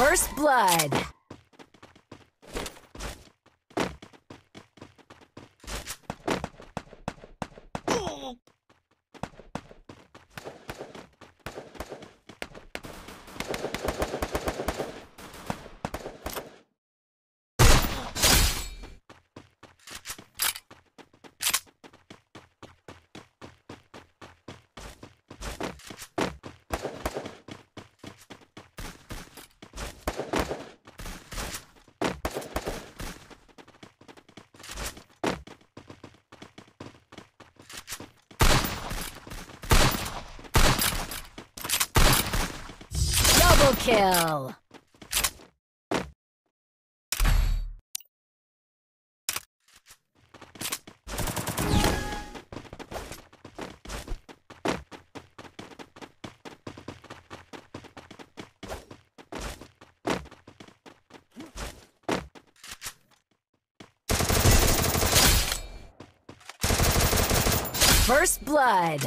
First blood. Double kill. First blood.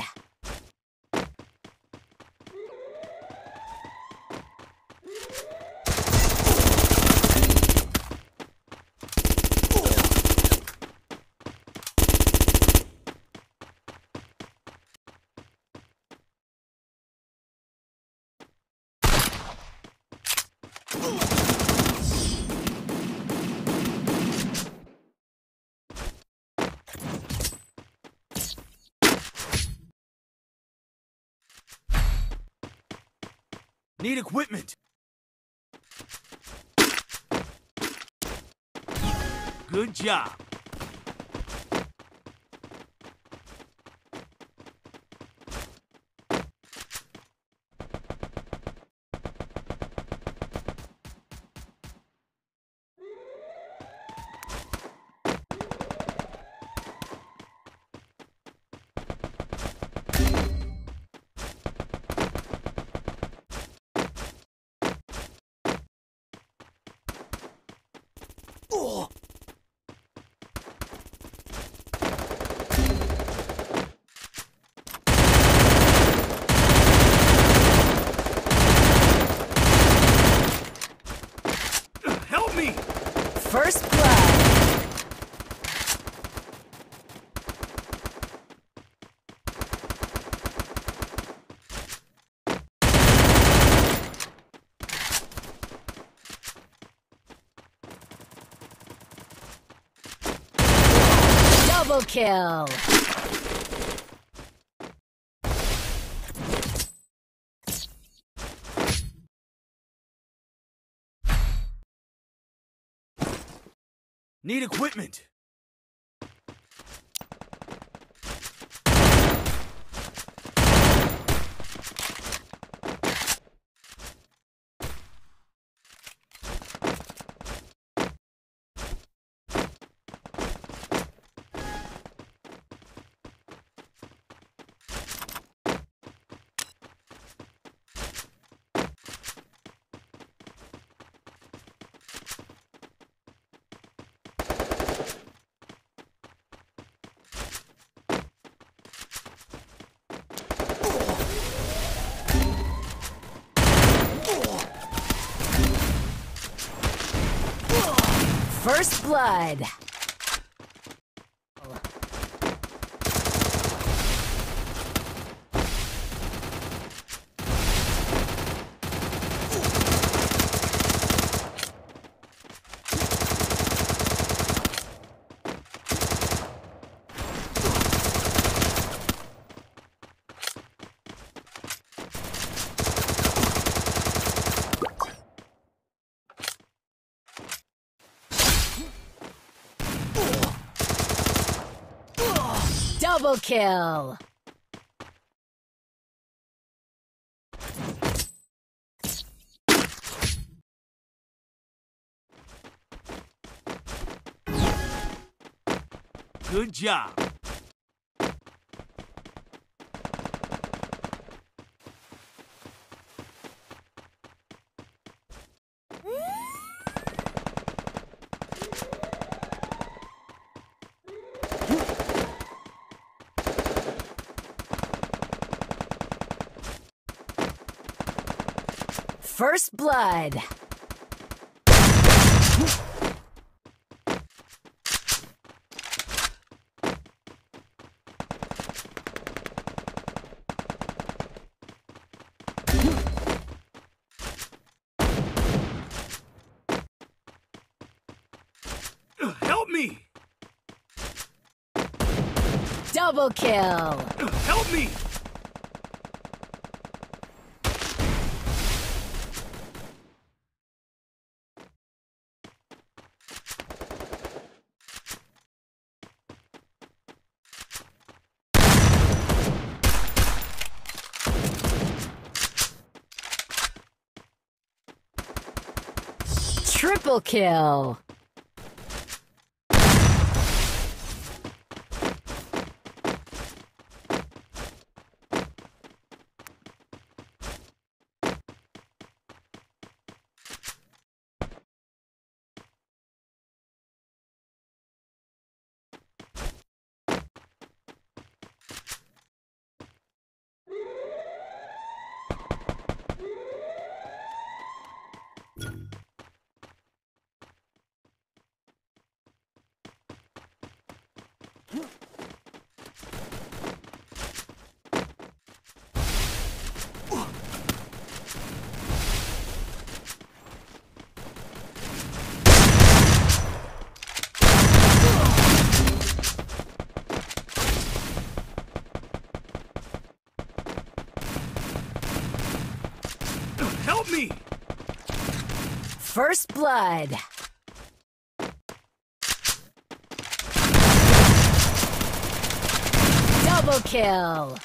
Need equipment. Good job. Oh. Help me! First blood. Double kill. Need equipment. First blood. Double kill. Good job. First Blood. Help me! Double kill! Help me! Triple kill. Help me! First blood. Double kill.